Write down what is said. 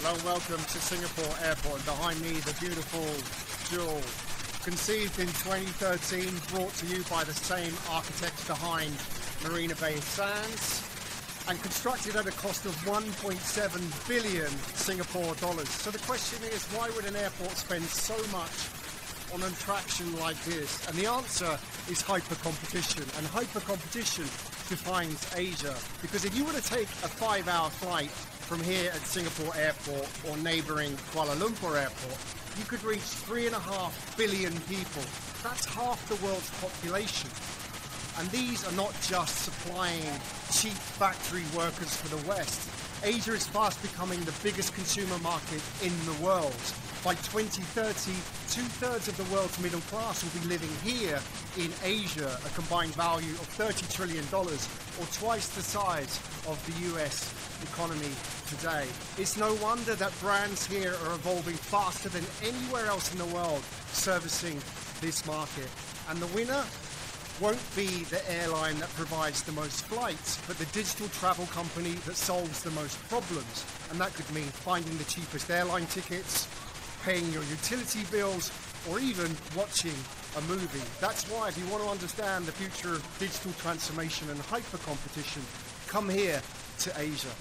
Hello and welcome to Singapore Airport. Behind me, the beautiful Jewel. Conceived in 2013, brought to you by the same architects behind Marina Bay Sands, and constructed at a cost of 1.7 billion Singapore dollars. So the question is, why would an airport spend so much on an attraction like this? And the answer is hyper competition. And hyper competition defines Asia. Because if you were to take a five hour flight from here at Singapore Airport or neighbouring Kuala Lumpur Airport, you could reach three and a half billion people. That's half the world's population. And these are not just supplying cheap factory workers for the West. Asia is fast becoming the biggest consumer market in the world. By 2030, two thirds of the world's middle class will be living here in Asia, a combined value of $30 trillion, or twice the size of the US economy today. It's no wonder that brands here are evolving faster than anywhere else in the world, servicing this market. And the winner won't be the airline that provides the most flights, but the digital travel company that solves the most problems. And that could mean finding the cheapest airline tickets, paying your utility bills, or even watching a movie. That's why, if you want to understand the future of digital transformation and hyper competition, come here to Asia.